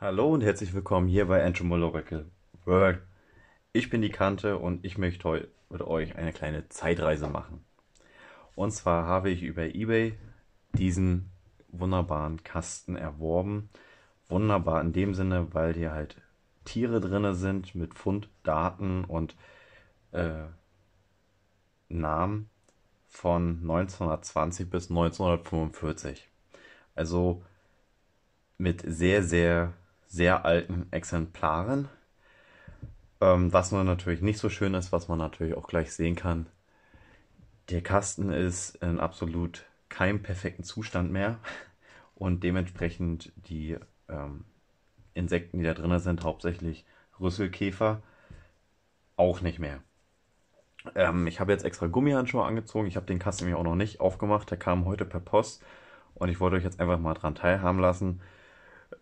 Hallo und herzlich willkommen hier bei Entomological World. Ich bin die Kante und ich möchte heute mit euch eine kleine Zeitreise machen. Und zwar habe ich über eBay diesen wunderbaren Kasten erworben. Wunderbar in dem Sinne, weil hier halt Tiere drin sind mit Funddaten und äh, Namen von 1920 bis 1945. Also mit sehr, sehr sehr alten Exemplaren. Ähm, was nur natürlich nicht so schön ist, was man natürlich auch gleich sehen kann. Der Kasten ist in absolut keinem perfekten Zustand mehr und dementsprechend die ähm, Insekten, die da drin sind, hauptsächlich Rüsselkäfer, auch nicht mehr. Ähm, ich habe jetzt extra Gummihandschuhe angezogen. Ich habe den Kasten mir auch noch nicht aufgemacht. Der kam heute per Post und ich wollte euch jetzt einfach mal dran teilhaben lassen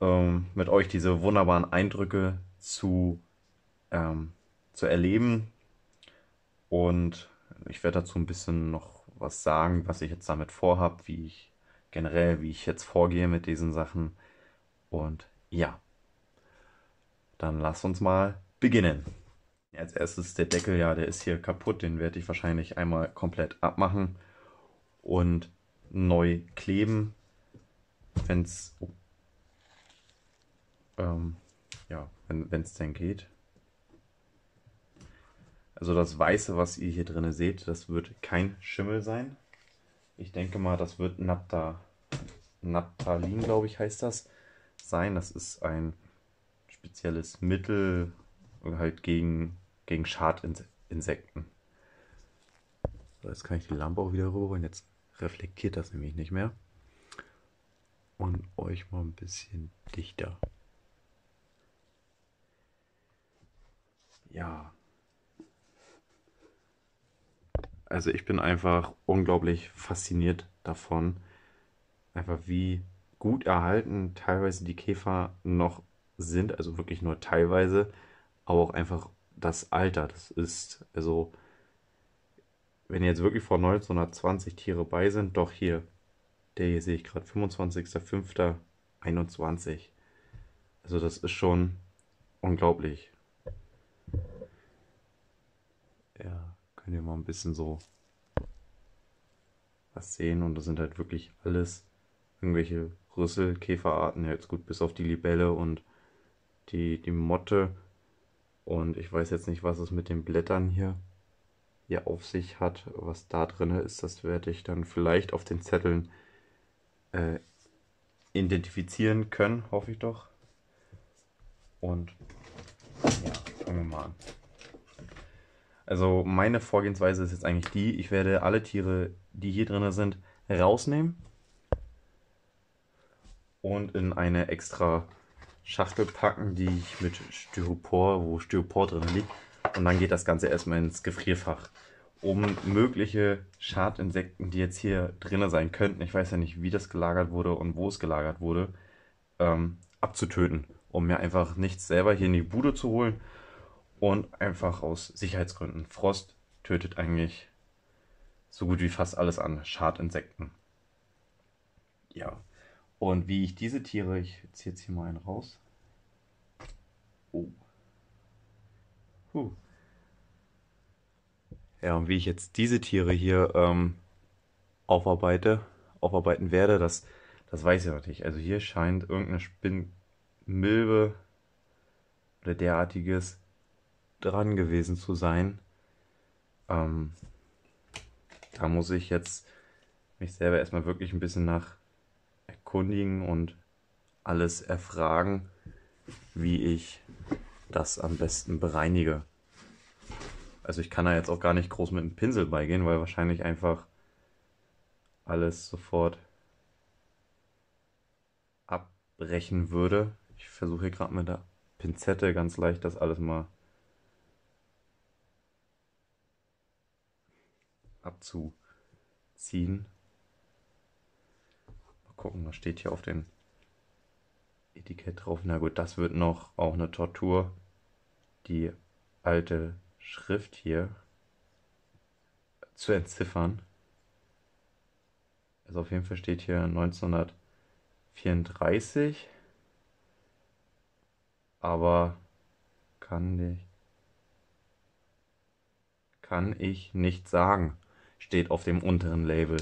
ähm, mit euch diese wunderbaren Eindrücke zu, ähm, zu erleben. Und ich werde dazu ein bisschen noch was sagen, was ich jetzt damit vorhabe, wie ich generell, wie ich jetzt vorgehe mit diesen Sachen. Und ja, dann lasst uns mal beginnen. Als erstes der Deckel, ja, der ist hier kaputt. Den werde ich wahrscheinlich einmal komplett abmachen und neu kleben. Wenn es oh, ähm, ja, wenn es denn geht. Also das Weiße, was ihr hier drin seht, das wird kein Schimmel sein. Ich denke mal, das wird Napta, Naptalin, glaube ich, heißt das, sein. Das ist ein spezielles Mittel halt gegen, gegen Schadinsekten. So, jetzt kann ich die Lampe auch wieder rüberholen. Jetzt reflektiert das nämlich nicht mehr. Und euch mal ein bisschen dichter. Ja. Also ich bin einfach unglaublich fasziniert davon, einfach wie gut erhalten teilweise die Käfer noch sind, also wirklich nur teilweise, aber auch einfach das Alter. Das ist, also, wenn jetzt wirklich vor 1920 Tiere bei sind, doch hier, der hier sehe ich gerade, 25.05.21. Also das ist schon unglaublich. Ja, könnt ihr mal ein bisschen so was sehen und das sind halt wirklich alles irgendwelche Rüsselkäferarten, ja jetzt gut, bis auf die Libelle und die, die Motte und ich weiß jetzt nicht, was es mit den Blättern hier, hier auf sich hat, was da drin ist, das werde ich dann vielleicht auf den Zetteln äh, identifizieren können, hoffe ich doch. Und ja, fangen wir mal an. Also meine Vorgehensweise ist jetzt eigentlich die, ich werde alle Tiere, die hier drin sind, rausnehmen und in eine extra Schachtel packen, die ich mit Styropor, wo Styropor drin liegt. Und dann geht das Ganze erstmal ins Gefrierfach, um mögliche Schadinsekten, die jetzt hier drin sein könnten, ich weiß ja nicht, wie das gelagert wurde und wo es gelagert wurde, ähm, abzutöten, um mir einfach nichts selber hier in die Bude zu holen und einfach aus Sicherheitsgründen. Frost tötet eigentlich so gut wie fast alles an Schadinsekten. Ja. Und wie ich diese Tiere, ich ziehe jetzt hier mal einen raus. Oh. Puh. Ja, und wie ich jetzt diese Tiere hier ähm, aufarbeite, aufarbeiten werde, das, das weiß ich nicht. Also hier scheint irgendeine Spinnmilbe oder derartiges dran gewesen zu sein. Ähm, da muss ich jetzt mich selber erstmal wirklich ein bisschen nach erkundigen und alles erfragen, wie ich das am besten bereinige. Also ich kann da jetzt auch gar nicht groß mit dem Pinsel beigehen, weil wahrscheinlich einfach alles sofort abbrechen würde. Ich versuche gerade mit der Pinzette ganz leicht das alles mal abzuziehen. Mal gucken, was steht hier auf dem Etikett drauf. Na gut, das wird noch auch eine Tortur. Die alte Schrift hier zu entziffern. Also auf jeden Fall steht hier 1934. aber kann ich, kann ich nicht sagen, steht auf dem unteren Label.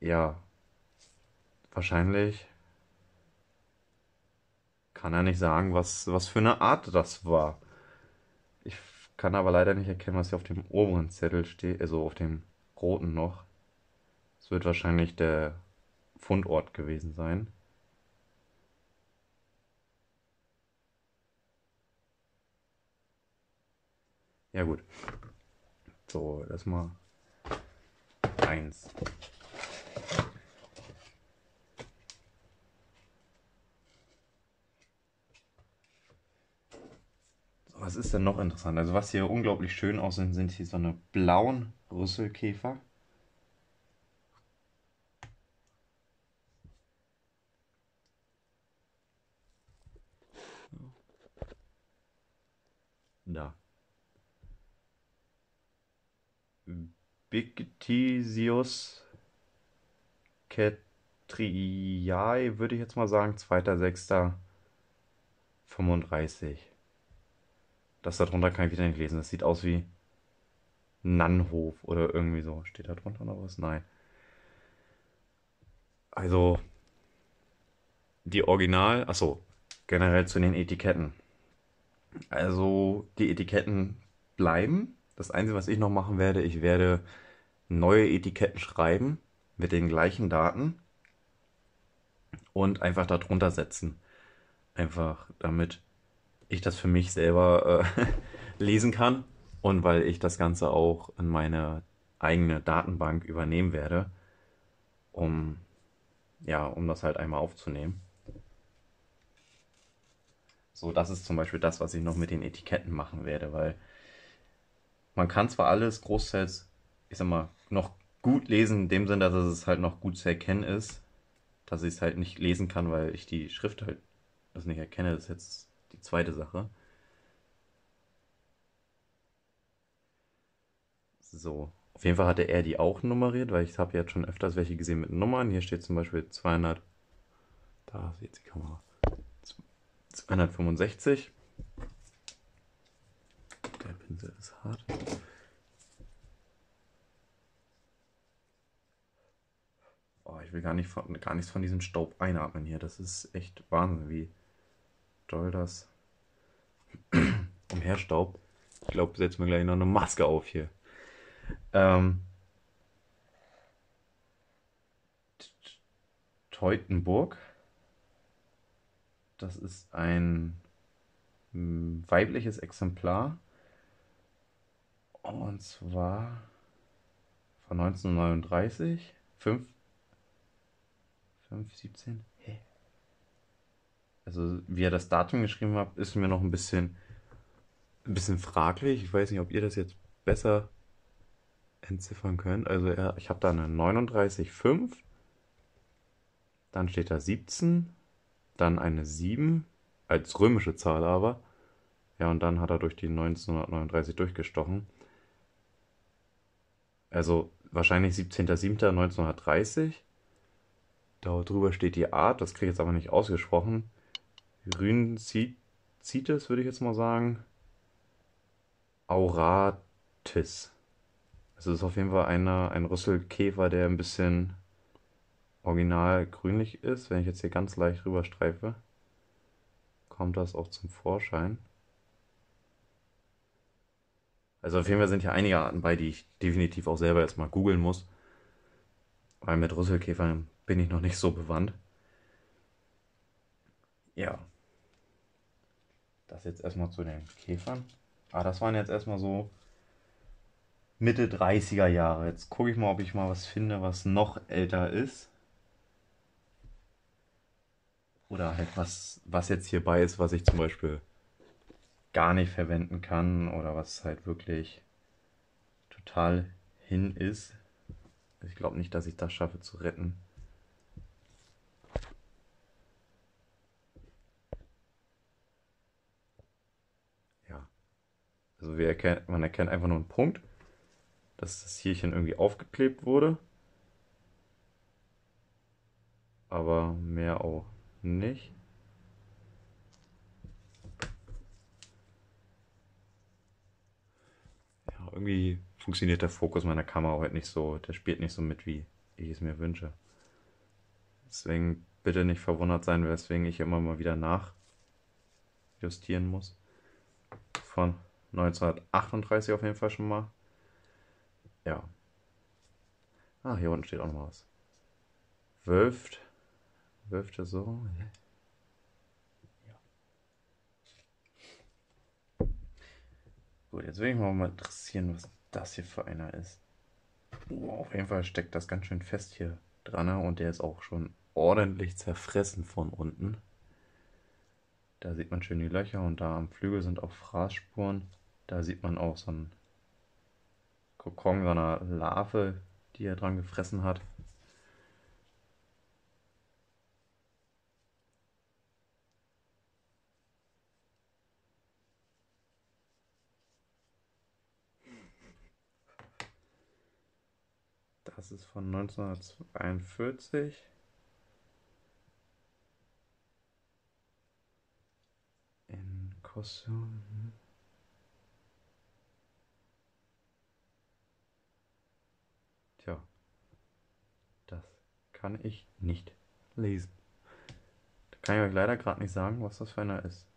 Ja, wahrscheinlich kann er nicht sagen, was, was für eine Art das war. Ich kann aber leider nicht erkennen, was hier auf dem oberen Zettel steht, also auf dem roten noch. Es wird wahrscheinlich der Fundort gewesen sein. Ja gut. So, erstmal eins. So, was ist denn noch interessant? Also was hier unglaublich schön aussehen, sind hier so eine blauen Rüsselkäfer. Da. Bictisius Cetriae, würde ich jetzt mal sagen, 2.6.35. Das darunter kann ich wieder nicht lesen. Das sieht aus wie Nannhof oder irgendwie so. Steht da drunter noch was? Nein. Also, die Original, achso, generell zu den Etiketten. Also, die Etiketten bleiben. Das Einzige, was ich noch machen werde, ich werde neue Etiketten schreiben mit den gleichen Daten und einfach darunter setzen. Einfach damit ich das für mich selber äh, lesen kann und weil ich das Ganze auch in meine eigene Datenbank übernehmen werde, um ja, um das halt einmal aufzunehmen. So, das ist zum Beispiel das, was ich noch mit den Etiketten machen werde, weil man kann zwar alles großteils, ich sag mal, noch gut lesen, in dem Sinne, dass es halt noch gut zu erkennen ist, dass ich es halt nicht lesen kann, weil ich die Schrift halt das nicht erkenne, das ist jetzt die zweite Sache. So, auf jeden Fall hatte er die auch nummeriert, weil ich habe jetzt schon öfters welche gesehen mit Nummern. Hier steht zum Beispiel 200, da jetzt die Kamera, 265. Der Pinsel ist hart. Oh, ich will gar, nicht von, gar nichts von diesem Staub einatmen hier. Das ist echt Wahnsinn, wie doll das umherstaubt. Ich glaube, setzen wir gleich noch eine Maske auf hier. Ähm, Teutenburg. Das ist ein hm, weibliches Exemplar. Und zwar von 1939. 5, 5, 17. Hä? Also, wie er das Datum geschrieben hat, ist mir noch ein bisschen, ein bisschen fraglich. Ich weiß nicht, ob ihr das jetzt besser entziffern könnt. Also, er, ich habe da eine 39,5. Dann steht da 17. Dann eine 7. Als römische Zahl aber. Ja, und dann hat er durch die 1939 durchgestochen. Also wahrscheinlich 17.07.1930. Darüber steht die Art, das kriege ich jetzt aber nicht ausgesprochen. Rhynzites, würde ich jetzt mal sagen. Auratis. Also es ist auf jeden Fall einer, ein Rüsselkäfer, der ein bisschen original grünlich ist. Wenn ich jetzt hier ganz leicht rüberstreife, kommt das auch zum Vorschein. Also auf jeden Fall sind hier einige Arten bei, die ich definitiv auch selber jetzt mal googeln muss. Weil mit Rüsselkäfern bin ich noch nicht so bewandt. Ja. Das jetzt erstmal zu den Käfern. Ah, das waren jetzt erstmal so Mitte 30er Jahre. Jetzt gucke ich mal, ob ich mal was finde, was noch älter ist. Oder halt was, was jetzt hierbei ist, was ich zum Beispiel gar nicht verwenden kann oder was halt wirklich total hin ist. Ich glaube nicht, dass ich das schaffe zu retten. Ja. Also wir erkennen, man erkennt einfach nur einen Punkt, dass das Hierchen irgendwie aufgeklebt wurde. Aber mehr auch nicht. Irgendwie funktioniert der Fokus meiner Kamera heute nicht so, der spielt nicht so mit, wie ich es mir wünsche. Deswegen bitte nicht verwundert sein, weswegen ich immer mal wieder nachjustieren muss. Von 1938 auf jeden Fall schon mal. Ja. Ah, hier unten steht auch noch was. Wölft. Wölfte so. Gut, jetzt will ich mal interessieren, was das hier für einer ist. Oh, auf jeden Fall steckt das ganz schön fest hier dran und der ist auch schon ordentlich zerfressen von unten. Da sieht man schön die Löcher und da am Flügel sind auch Fraßspuren. Da sieht man auch so ein Kokon so einer Larve, die er dran gefressen hat. Das ist von 1942. In Kosovo. Tja, das kann ich nicht lesen. Da kann ich euch leider gerade nicht sagen, was das für einer ist.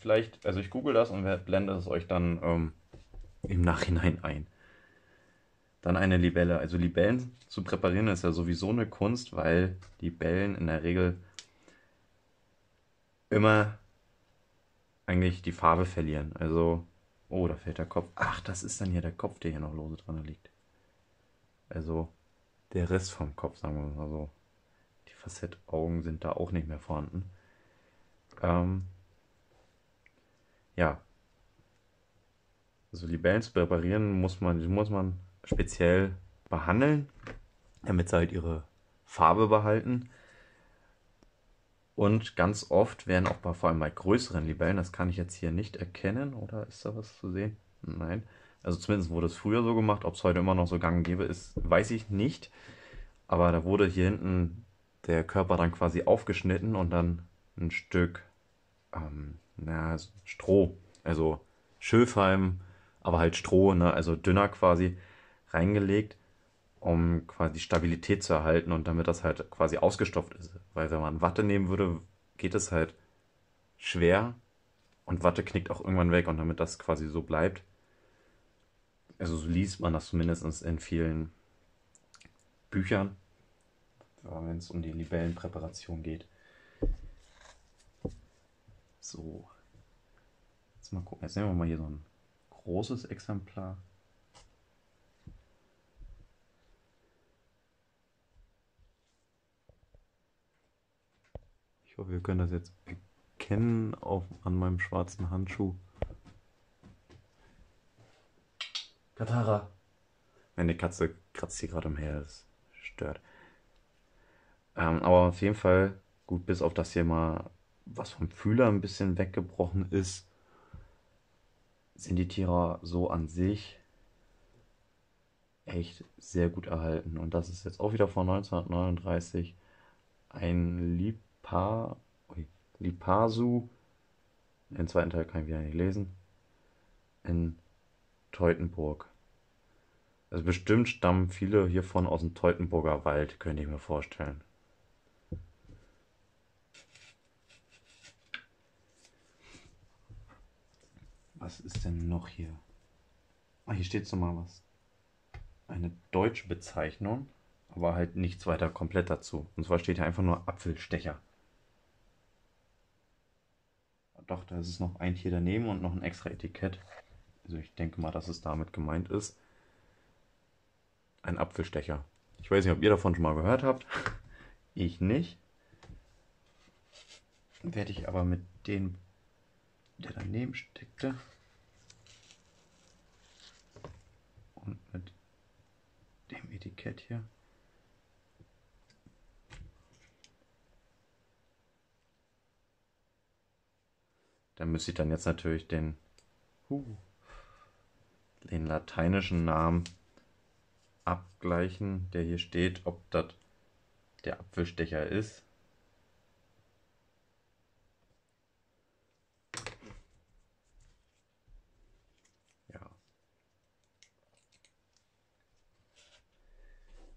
Vielleicht, also ich google das und blende es euch dann ähm, im Nachhinein ein. Dann eine Libelle. Also Libellen zu präparieren ist ja sowieso eine Kunst, weil Libellen in der Regel immer eigentlich die Farbe verlieren. Also, oh, da fällt der Kopf. Ach, das ist dann hier der Kopf, der hier noch lose dran liegt. Also der Rest vom Kopf, sagen wir mal so. Die Facettaugen sind da auch nicht mehr vorhanden. Ähm, ja. Also Libellen zu präparieren muss man, muss man speziell behandeln, damit sie halt ihre Farbe behalten. Und ganz oft werden auch bei, vor allem bei größeren Libellen, das kann ich jetzt hier nicht erkennen, oder ist da was zu sehen? Nein. Also zumindest wurde es früher so gemacht, ob es heute immer noch so gang gäbe ist, weiß ich nicht. Aber da wurde hier hinten der Körper dann quasi aufgeschnitten und dann ein Stück ähm, na, Stroh, also Schilfhalm, aber halt Stroh, ne, also dünner quasi, reingelegt, um quasi Stabilität zu erhalten und damit das halt quasi ausgestopft ist. Weil wenn man Watte nehmen würde, geht es halt schwer und Watte knickt auch irgendwann weg und damit das quasi so bleibt. Also so liest man das zumindest in vielen Büchern, wenn es um die Libellenpräparation geht. So. Jetzt mal gucken. Jetzt nehmen wir mal hier so ein großes Exemplar. Hoffe, wir können das jetzt erkennen auf, an meinem schwarzen Handschuh. Katara. Meine Katze kratzt hier gerade umher, das stört. Ähm, aber auf jeden Fall, gut, bis auf das hier mal was vom Fühler ein bisschen weggebrochen ist, sind die Tiere so an sich echt sehr gut erhalten. Und das ist jetzt auch wieder von 1939 ein lieb Lipa, Lipasu, den zweiten Teil kann ich wieder nicht lesen, in Teutenburg. Also bestimmt stammen viele hiervon aus dem Teutenburger Wald, könnte ich mir vorstellen. Was ist denn noch hier? Ah, hier steht so mal was. Eine deutsche Bezeichnung, aber halt nichts weiter komplett dazu. Und zwar steht hier einfach nur Apfelstecher. Doch, da ist es noch ein Tier daneben und noch ein extra Etikett. Also ich denke mal, dass es damit gemeint ist. Ein Apfelstecher. Ich weiß nicht, ob ihr davon schon mal gehört habt. Ich nicht. Werde ich aber mit dem, der daneben steckte, und mit dem Etikett hier Da müsste ich dann jetzt natürlich den, den lateinischen Namen abgleichen, der hier steht, ob das der Apfelstecher ist.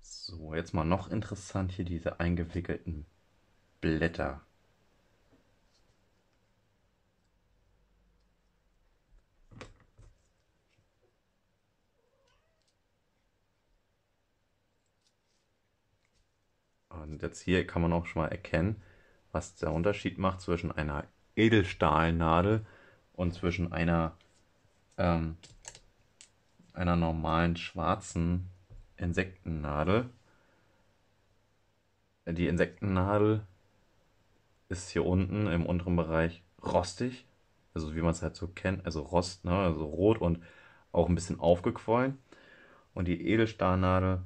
So, jetzt mal noch interessant hier diese eingewickelten Blätter. Und jetzt hier kann man auch schon mal erkennen, was der Unterschied macht zwischen einer Edelstahlnadel und zwischen einer, ähm, einer normalen schwarzen Insektennadel. Die Insektennadel ist hier unten im unteren Bereich rostig, also wie man es halt so kennt, also Rost, ne, also rot und auch ein bisschen aufgequollen. Und die Edelstahlnadel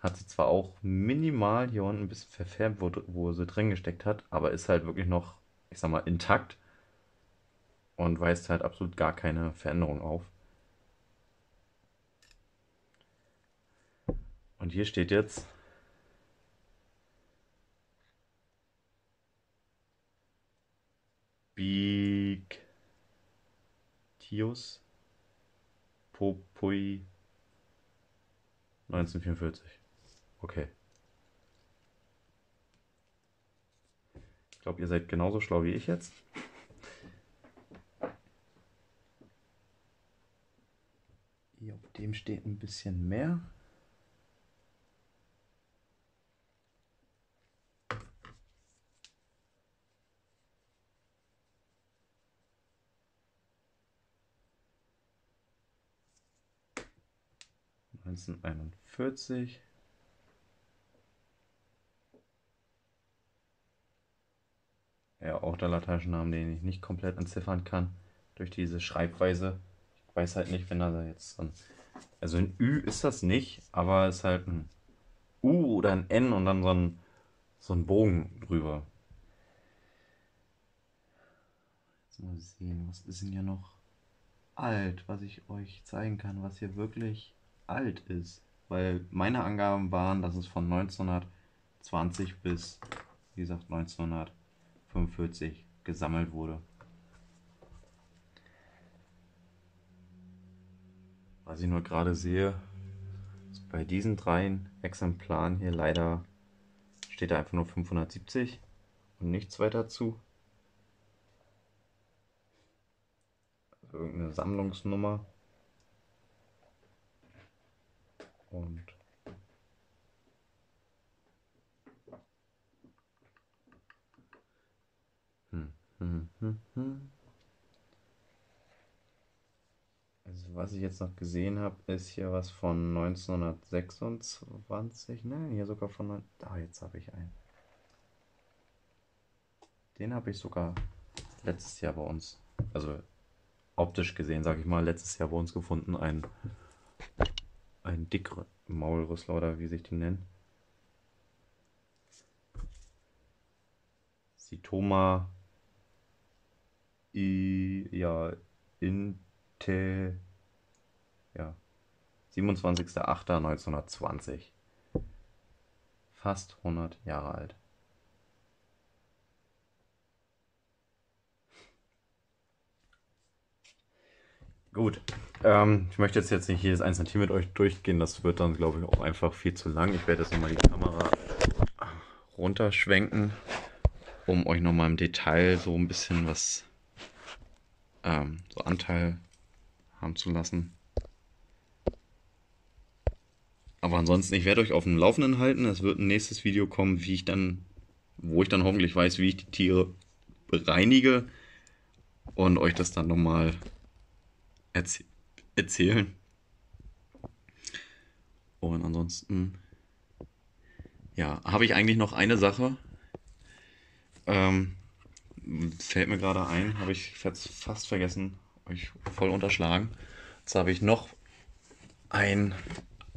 hat sie zwar auch minimal hier unten ein bisschen verfärbt, wo, wo sie drin gesteckt hat, aber ist halt wirklich noch, ich sag mal, intakt und weist halt absolut gar keine Veränderung auf. Und hier steht jetzt Bictius Popui 1944. Okay. Ich glaube, ihr seid genauso schlau wie ich jetzt. Hier auf dem steht ein bisschen mehr. Neunzehneinundvierzig. Ja, auch der lateinische Name, den ich nicht komplett entziffern kann durch diese Schreibweise. Ich weiß halt nicht, wenn da jetzt ein. Also ein Ü ist das nicht, aber es ist halt ein U oder ein N und dann so ein, so ein Bogen drüber. Jetzt mal sehen, was ist denn hier noch alt, was ich euch zeigen kann, was hier wirklich alt ist. Weil meine Angaben waren, dass es von 1920 bis, wie gesagt, 1900. 45 gesammelt wurde. Was ich nur gerade sehe, ist bei diesen drei Exemplaren hier leider steht da einfach nur 570 und nichts weiter zu. Also irgendeine Sammlungsnummer. Und Also was ich jetzt noch gesehen habe, ist hier was von 1926. Ne, hier sogar von... Da, jetzt habe ich einen. Den habe ich sogar letztes Jahr bei uns, also optisch gesehen, sage ich mal, letztes Jahr bei uns gefunden. Ein, ein dicker Maulrüssler oder wie sich die nennen. Sitoma I, ja, Inte, ja, 27.08.1920. Fast 100 Jahre alt. Gut, ähm, ich möchte jetzt, jetzt nicht jedes einzelne Team mit euch durchgehen, das wird dann, glaube ich, auch einfach viel zu lang. Ich werde jetzt nochmal die Kamera runterschwenken, um euch nochmal im Detail so ein bisschen was ähm, so Anteil haben zu lassen. Aber ansonsten, ich werde euch auf dem Laufenden halten. Es wird ein nächstes Video kommen, wie ich dann, wo ich dann hoffentlich weiß, wie ich die Tiere bereinige und euch das dann nochmal erzäh erzählen. Und ansonsten, ja, habe ich eigentlich noch eine Sache. Ähm, fällt mir gerade ein, habe ich fast vergessen, euch voll unterschlagen. Jetzt habe ich noch einen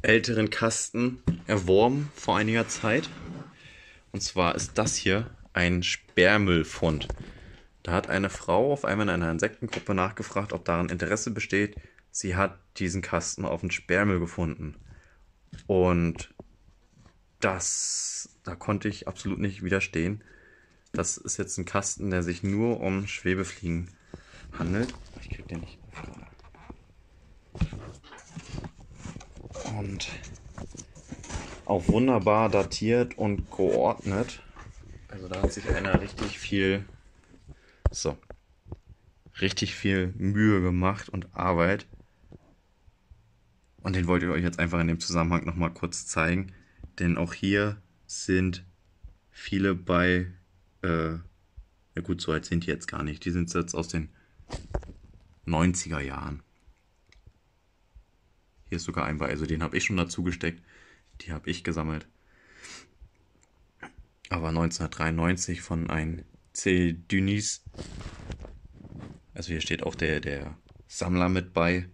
älteren Kasten erworben vor einiger Zeit. Und zwar ist das hier ein Sperrmüllfund. Da hat eine Frau auf einmal in einer Insektengruppe nachgefragt, ob daran Interesse besteht. Sie hat diesen Kasten auf dem Sperrmüll gefunden. Und das, da konnte ich absolut nicht widerstehen. Das ist jetzt ein Kasten, der sich nur um Schwebefliegen handelt. Ich krieg den nicht. Und Auch wunderbar datiert und geordnet. Also da hat sich einer richtig viel, so, richtig viel Mühe gemacht und Arbeit. Und den wollte ich euch jetzt einfach in dem Zusammenhang nochmal kurz zeigen. Denn auch hier sind viele bei, äh, ja gut, so alt sind die jetzt gar nicht. Die sind jetzt aus den 90er Jahren. Hier ist sogar ein bei, also den habe ich schon dazu gesteckt. Die habe ich gesammelt. Aber 1993 von ein C. Dunis. Also hier steht auch der, der Sammler mit bei.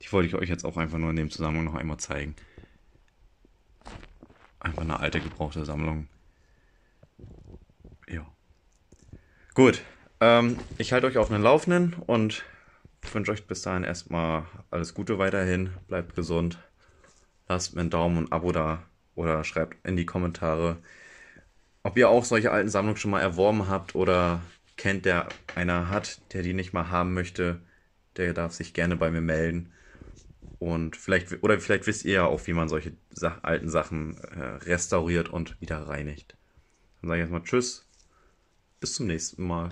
Die wollte ich euch jetzt auch einfach nur in dem Zusammenhang noch einmal zeigen. Eine alte gebrauchte Sammlung. Ja. Gut. Ähm, ich halte euch auf den Laufenden und wünsche euch bis dahin erstmal alles Gute weiterhin. Bleibt gesund. Lasst mir einen Daumen und ein Abo da oder schreibt in die Kommentare, ob ihr auch solche alten Sammlungen schon mal erworben habt oder kennt, der einer hat, der die nicht mal haben möchte. Der darf sich gerne bei mir melden. Und vielleicht, oder vielleicht wisst ihr ja auch, wie man solche alten Sachen äh, restauriert und wieder reinigt. Dann sage ich erstmal Tschüss. Bis zum nächsten Mal.